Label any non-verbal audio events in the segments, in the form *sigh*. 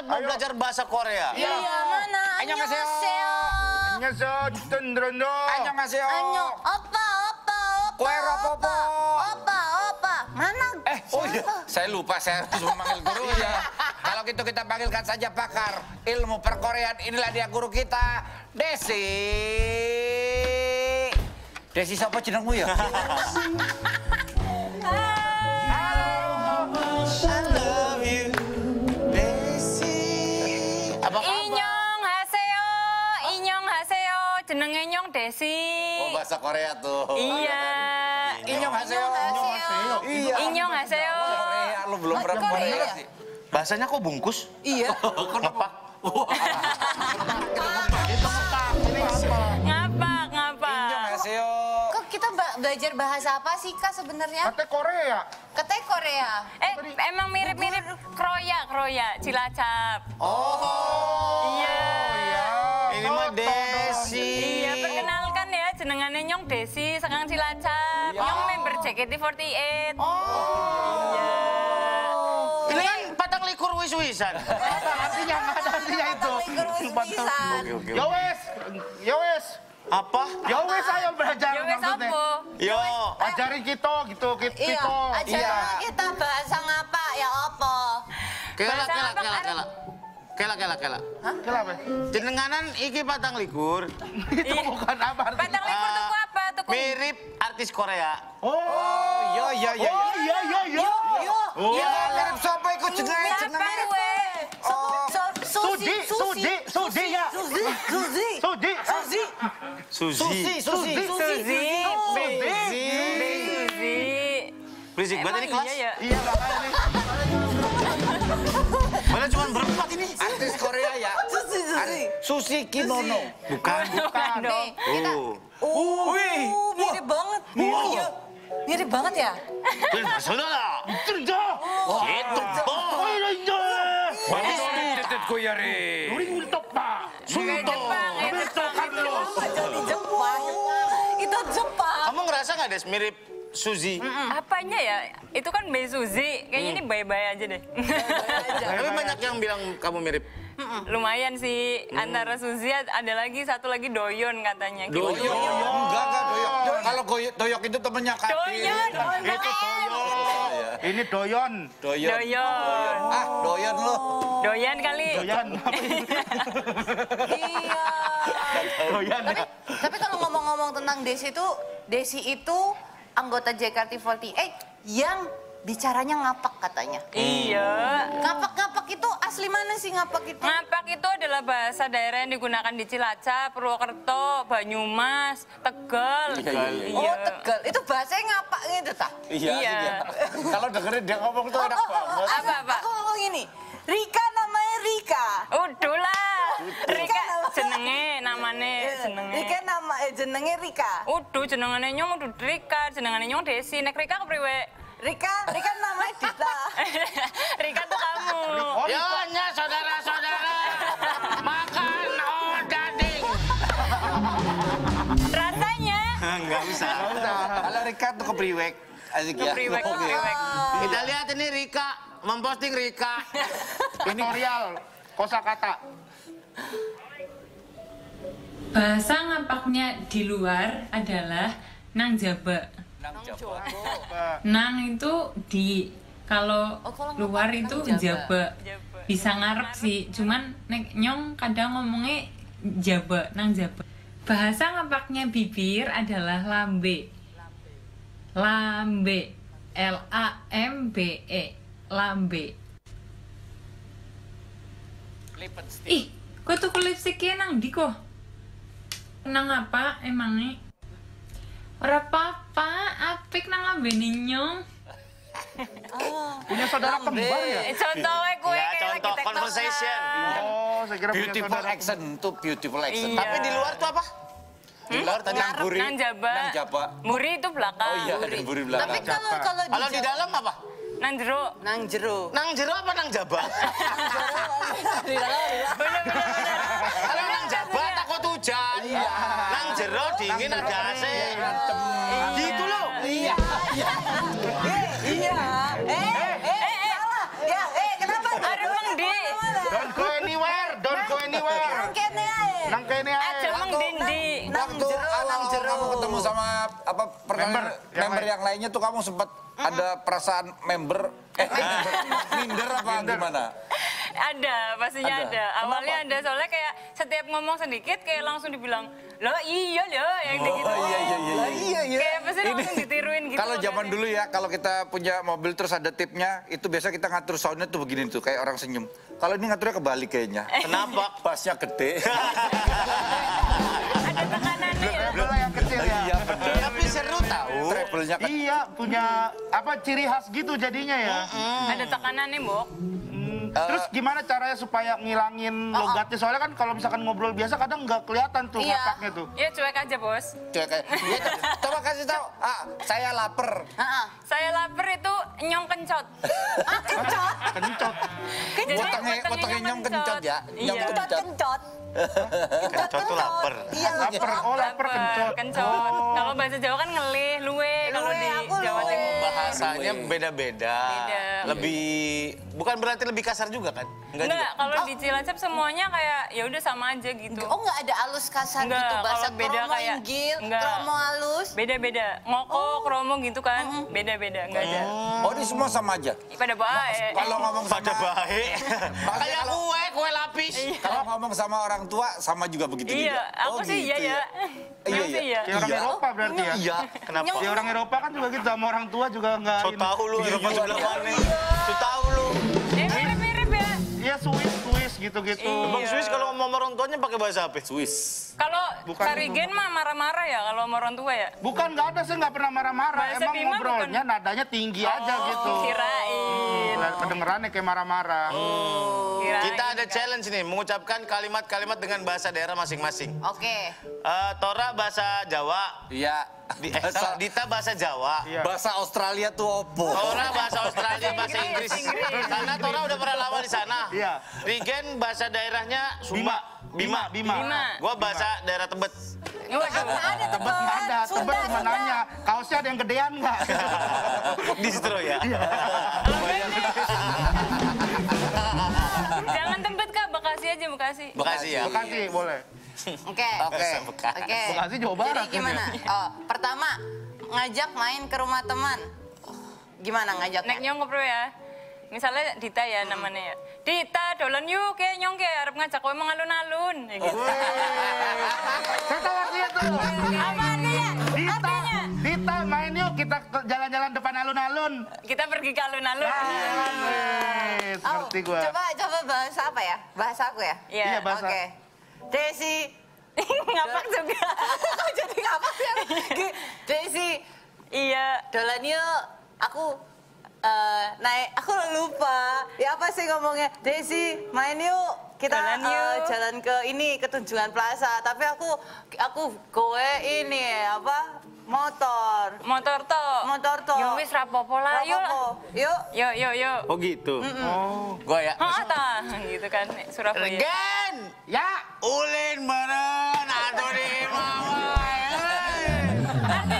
Ustadz mau Ayo. belajar bahasa Korea. Iya, iya mana? Annyeonghaseyo. Annyeonghaseyo. Jitenrono. Annyeonghaseyo. Annyeong. Opa, Apa? Apa? Kue ropopo. Apa? Apa? Mana? Eh, oh iya. Saya lupa, saya harus memanggil guru iya. ya. Kalau gitu kita panggilkan saja pakar ilmu perkorean. Inilah dia guru kita, Desi. Desi siapa jenengmu ya? *laughs* Desi. Oh bahasa Korea tuh. Iya. Inyong haseyo. Iya. Inyong haseyo. Korea, lu belum pernah Korea. Korea sih. Bahasanya kok bungkus? Iya. *laughs* Kenapa? Ngapa, ngapa? Inyong haseyo. Kok kita belajar bahasa apa sih Kak sebenarnya? Kata Korea. Katanya Korea. Eh, emang mirip-mirip kroya, kroya, cilacap. Oh. Iya. Ini mah Desi. Desi, sekarang cilacap. Nyong member JKT48. Iya. Ini kan patang likur wis-wisan. Apa artinya? Nggak ada artinya itu. Gerus-gerusan. oke. Ya wes, ya wes, Apa? ya wes ayo belajar Ya wes maksudnya. apa? Yo. Ajarin kita gitu, kita. Iya, aja Iya. kita bahasa ngapa ya apa? Kela, Bahasa kela, apa, kela, kela. Kela, kela, kela. Kenapa? Jenenganan iki patang likur. *laughs* Itu bukan apa artinya. Patang likur apa? Tuku Mirip artis Korea. Oh, Iya, iya, iya. oh iya, iya, iya. Yo, Oh. Iya, mirip siapa ikut jenenge jenenge? so- Suji, Suji, Suji ya. Suzy, Suzy. Suji, Suji. Suzy. Susi. Suzy. Suzy. Suzy. Berisik banget ini kelas. iya ya? Iya makanya nih. Mana cuma berempat ini. Artis Korea ya. Susi Kimono. Bukan, bukan. Oh. Oh, Uh, mirip banget. Uh, iya. Mirip banget ya? *laughs* Sudahlah, Terja. Itu Poinnya. Manis tetet koyare. Uring ultopa. Sunto. Roberto Carlos. Jepang. Itu Jepang. Kamu ngerasa nggak Des mirip Suzy. Mm. Apanya ya? Itu kan Bay Suzy. Kayaknya mm. ini bye-bye aja deh. Tapi banyak yang bilang kamu mirip Lumayan sih. Antara Suzy ada lagi satu lagi Doyon katanya. Gitu. Doyon. Enggak, enggak doyok. Kalau goy- doyok itu temennya Kati. Doyon. Itu Doyon. Ini Doyon. Doyon. Doyon. Ah, doyon lo. Doyan kali. Doyan. *laughs* Iya. Doyan. Tapi, tapi kalau ngomong-ngomong tentang Desi itu, Desi itu anggota JKT48 yang bicaranya ngapak katanya. Iya. Ngapak-ngapak itu asli mana sih ngapak itu? Ngapak itu adalah bahasa daerah yang digunakan di Cilacap, Purwokerto, Banyumas, Tegal. Oh Tegal, itu bahasanya ngapak gitu tak? Iya. Iya. sih, dia. Kalau dengerin dia ngomong tuh enak banget. Apa, apa? Aku ngomong gini, Rika namanya Rika. Udah lah. Rika jenenge namane jenenge. Rika nama eh, jenenge Rika. Udah jenengane nyong udah Rika, jenengane nyong Desi. Nek Rika kepriwe? Rika, Rika namanya Dita. *laughs* Rika tuh kamu. Yonya saudara-saudara. Makan odading. Rasanya Enggak bisa. Kalau Rika tuh kepriwek. Asik ya. kepriwek, kepriwek. Kita lihat ini Rika. Memposting Rika. Tutorial kosakata. Bahasa ngapaknya di luar adalah nang jaba. Nang Jawa. Nang itu di kalau Oh, luar itu jaba. Bisa ngarep sih, cuman nek nyong kadang ngomongnya jaba, nang jaba. Bahasa ngapaknya bibir adalah lambe. Lambe. L A M B E. Lambe. Lipstick. Ih, kok tuh lipstiknya nang di kok? Nang apa emangnya? Ora apa-apa, apik nang lambene nyong. Punya saudara kembar ya? Contohnya kue Ya, contoh lagi conversation. Oh, saya kira punya Beautiful saudara. accent tuh beautiful accent. Iya. Tapi di luar tuh apa? Di luar tadi Ngarep, Buri. nang jaba. Nang jaba. Muri itu belakang. Oh iya, ada buri belakang. Tapi kalau kalau Kalau di dalam apa? Nang jero. nang jero. Nang jero apa nang jaba? *laughs* Kalau nang jaba takut hujan. Nang jero dingin ada AC. Loh. Iya. Iya. Eh, eh, eh, salah. Ya, eh, kenapa? Ada Di. mana? Don't go anywhere, don't go anywhere. Nang kene ae. Nang kene ae. Aja mang dindi. Nang Waktu jero, nang awal jero. kamu ketemu sama apa Member member, yang lain. yang lainnya tuh kamu sempat ada perasaan member eh *laughs* minder apa gimana? Ada, pastinya Ada. ada. Awalnya ada soalnya kayak ngomong sedikit kayak langsung dibilang, "Loh, iya loh." Yang kayak gitu. iya iya iya. iya, iya. Kayak pasti langsung ditiruin gitu. Kalau zaman makanya. dulu ya, kalau kita punya mobil terus ada tipnya, itu biasa kita ngatur soundnya tuh begini tuh, kayak orang senyum. Kalau ini ngaturnya kebalik kayaknya. *laughs* Kenapa? Bassnya gede. *laughs* ada tekanannya ya. Bola yang kecil ya. Iya bener. Tapi seru tahu. Treble-nya kan. Iya, punya apa ciri khas gitu jadinya ya. Ada tekanannya, Mbok. Terus gimana caranya supaya ngilangin logatnya? Soalnya kan kalau misalkan ngobrol biasa kadang nggak kelihatan tuh Iya. ngakaknya tuh. Ya cuek aja, Bos. Cuek kayak, "Iya, coba kasih tahu. Ah, saya lapar. Heeh. Saya lapar itu nyong kencot. Ah, kencot. Kencot. Wetenge wetenge nyong kencot ya. Nyong Iya. Kencot, kencot. kencot. Kencot tuh lapar. Iya, Lapar, oh lapar kencot. kencot. Oh. Kalau bahasa Jawa kan ngelih, luwe. Kalau di aku Jawa. Timur. Bahasanya beda-beda. Beda. Lebih bukan berarti lebih kasar juga kan? Enggak juga. Enggak, kalau di Cilacap semuanya kayak ya udah sama aja gitu. Oh nggak ada alus kasar Enggak, gitu bahasa kalau beda kromo kayak- inggil, enggak. kromo halus. Beda-beda. Ngoko, kromo gitu kan. Beda-beda, enggak ada. Oh, ini semua sama aja. Pada baik. Kalau ngomong Pada sama baik. *laughs* Kayak kue, kue lapis. kalau ngomong sama orang tua sama juga begitu Iya, juga. aku Oh, sih iya gitu ya. *laughs* Iya, Aku sih iya. Kayak orang Iya. Eropa berarti ya. Iya, kenapa? Ya orang Eropa kan juga gitu sama orang tua juga nggak So ini. tahu lu Eropa sebelah mana? So tahu ya. Iya Swiss, Swiss gitu-gitu. Iya. Bang Swiss kalau ngomong sama orang tuanya pakai bahasa apa? Swiss. Kalau Bukan Sarigen mah marah-marah ya kalau sama orang tua ya. Bukan nggak ada, saya nggak pernah marah-marah. Bahasa Emang Bima ngobrolnya nadanya tinggi aja Oh, gitu. Kirain. Kedengerannya kayak marah-marah. Kirain. Kita ada challenge nih, mengucapkan kalimat-kalimat dengan bahasa daerah masing-masing. Oke. Eh, Tora bahasa Jawa, Iya. Di- eh, salah, Dita bahasa Jawa, Iya. Bahasa Australia tuh opo. Tora bahasa Australia, bahasa Inggris. Karena Tora udah pernah. Iya. Rigen bahasa daerahnya Sumba. Bima, Bima. Bima. Gua bahasa daerah Tebet. Ada Tebet nggak ada, Tebet cuma nanya, kaosnya ada yang gedean nggak? *laughs* Distro ya. Jangan tempat kak, Bekasi aja Bekasi. Bekasi ya. Bekasi boleh. Oke. Oke. Bekasi. Oke. Bekasi Jawa Barat Jadi gimana? Oh, pertama ngajak main ke rumah teman. Gimana Nek ngajaknya? nyong bro ya. Misalnya Dita ya namanya ya. Dita dolan yuk kayak nyong kayak arep ngajak kowe mengalun-alun. Ya gitu. Saya tahu artinya tuh. Apa artinya? Dita, Dita main yuk kita ke- jalan-jalan depan alun-alun. Kita pergi ke alun-alun. Wes, Oh, ngerti gua. coba coba bahasa apa ya? Bahasa aku ya? Iya. Iya, bahasa. Oke. Desi. *laughs* Ngapak juga. *laughs* Jadi ngapak ya? *laughs* Desi, iya. dolan yuk. Aku eh, naik, aku lupa. Ya apa sih ngomongnya? Desi, main yuk. Kita Jalan yuk. jalan ke ini ke Tunjungan Plaza. Tapi aku aku goe ini apa? Motor. Motor to. Motor to. Yo wis rapopo lah. Yuk. Yuk. Yuk, yuk, yuk. Oh gitu. Oh, Gua ya. Hah, ta. *laughs* Gitu kan Surabaya. Regen, ya. ulin meren atau di *laughs*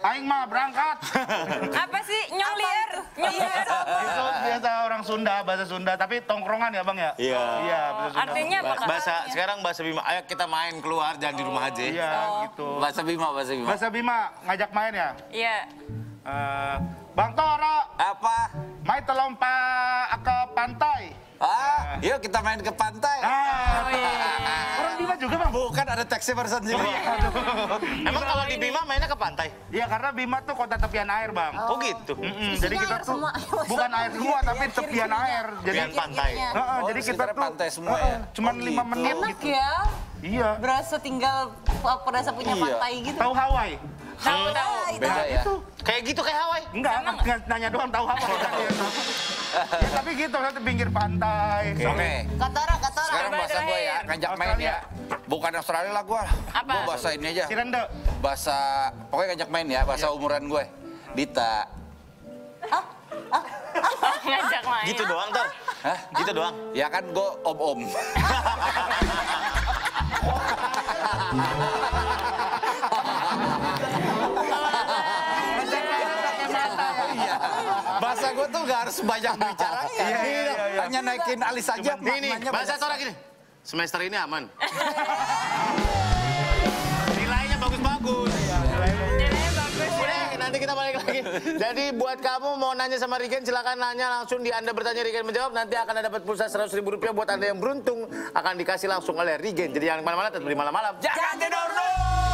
aing mah berangkat. *laughs* Apa sih? Nyong liar. *laughs* Nyong liar. Itu biasa orang Sunda, bahasa Sunda, tapi tongkrongan ya, Bang ya? Iya. Iya, bahasa Sunda. Artinya apa? Kak? Bahasa sekarang bahasa Bima. Ayo kita main keluar jangan di rumah aja. Iya, gitu. Bahasa Bima, bahasa Bima. Bahasa Bima ngajak main ya? Iya. Eh, Bang Toro, Apa? main telompa ke pantai. Ah, yuk kita main ke pantai. Ah, Oh, iya. orang Bima juga, Bang. Bukan ada taksi barusan sini. Emang kalau di Bima mainnya ke pantai? Iya, karena Bima tuh kota tepian air, Bang. Oh gitu. Jadi kita air tuh semua. bukan air semua, tapi tepian air. Jadi Tepian pantai. Oh, jadi di kita tuh pantai semua ya? cuman Oh, lima gitu. menit Enak gitu. ya. Iya. Berasa tinggal berasa punya Iya. pantai gitu. Tahu Hawaii? Tahu, tahu. Ah, itu. Beda ya. Itu Kayak gitu kayak Hawaii. enggak, enggak nanya doang tahu Hawaii. *laughs* ya, tapi gitu, nanti pinggir pantai. Oke. Katora, katora. Sekarang bahasa gue ya, ngajak main ya. Bukan Australia lah gue. Apa? Gue bahasa ini aja. Cirende. Bahasa, pokoknya ngajak main ya, bahasa umuran gue. Dita. Ngajak main. Gitu doang, Tor. Hah? Gitu doang. Ya kan gue om-om. *laughs* Gue tuh gak harus banyak bicara. Hanya naikin alis saja. Gini, maknanya bahasa. Tora gini. Semester ini aman. Nilainya bagus-bagus. Nilainya bagus ya. Udah, nanti kita balik lagi. Jadi buat kamu mau nanya sama Rigen, silakan nanya langsung di Anda bertanya Rigen menjawab. Nanti akan ada dapat pulsa 100 ribu rupiah buat Anda yang beruntung. Akan dikasih langsung oleh Rigen. Jadi yang mana-mana tetap di malam-malam. Jangan tidur dulu.